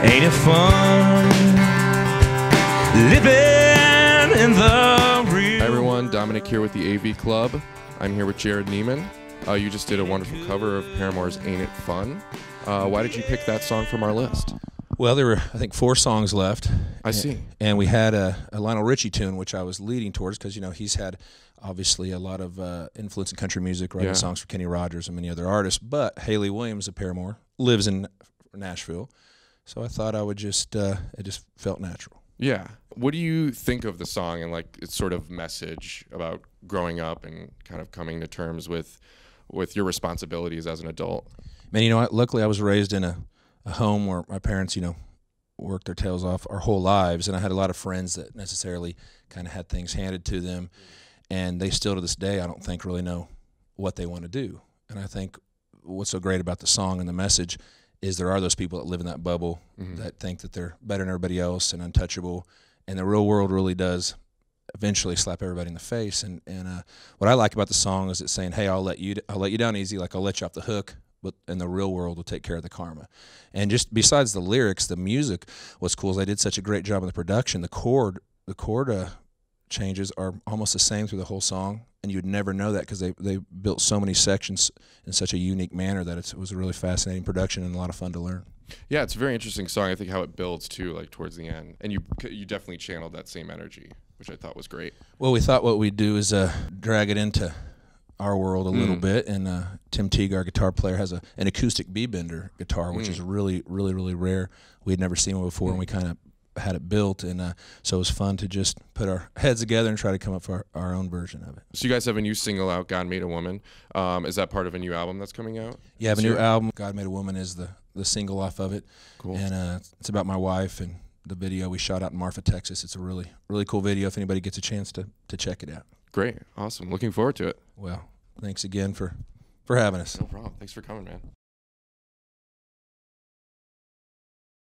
Ain't it fun living in the real? Hi everyone, Dominic here with the AV Club. I'm here with Jerrod Niemann. Uh, you just did a wonderful cover of Paramore's Ain't It Fun. Uh, why did you pick that song from our list? Well, there were I think four songs left. I see. And we had a, a Lionel Richie tune, which I was leading towards because you know he's had obviously a lot of uh, influence in country music, writing Yeah. songs for Kenny Rogers and many other artists. But Hayley Williams of Paramore lives in Nashville, so I thought I would just uh, it just felt natural. Yeah. What do you think of the song and like its sort of message about growing up and kind of coming to terms with with your responsibilities as an adult? Man, you know, what? luckily I was raised in a, a home where my parents, you know, worked their tails off our whole lives, and I had a lot of friends that necessarily kind of had things handed to them, and they still to this day I don't think really know what they want to do. And I think what's so great about the song and the message is there are those people that live in that bubble that think that they're better than everybody else and untouchable, and the real world really does eventually slap everybody in the face. And and uh, what I like about the song is it's saying, "Hey, I'll let you I'll let you down easy, like I'll let you off the hook." But and the real world will take care of the karma, and just besides the lyrics, the music. was cool they did such a great job in the production. The chord, the chord uh, changes are almost the same through the whole song, and you'd never know that because they they built so many sections in such a unique manner that it's, it was a really fascinating production and a lot of fun to learn. Yeah, it's a very interesting song. I think how it builds too, like towards the end, and you you definitely channeled that same energy, which I thought was great. Well, we thought what we'd do is uh, drag it into our world a little bit, and uh, Tim Teague, our guitar player, has a an acoustic B bender guitar, which is really, really, really rare. We had never seen one before, and we kind of had it built, and uh, so it was fun to just put our heads together and try to come up with our, our own version of it. So you guys have a new single out, "God Made a Woman." Um, is that part of a new album that's coming out? Yeah, have a new album, "God Made a Woman," is the the single off of it, Cool. and uh, it's about my wife and the video we shot out in Marfa, Texas. It's a really, really cool video. If anybody gets a chance to to check it out. Great, awesome. Looking forward to it. Well, thanks again for for having us. No problem. Thanks for coming, man.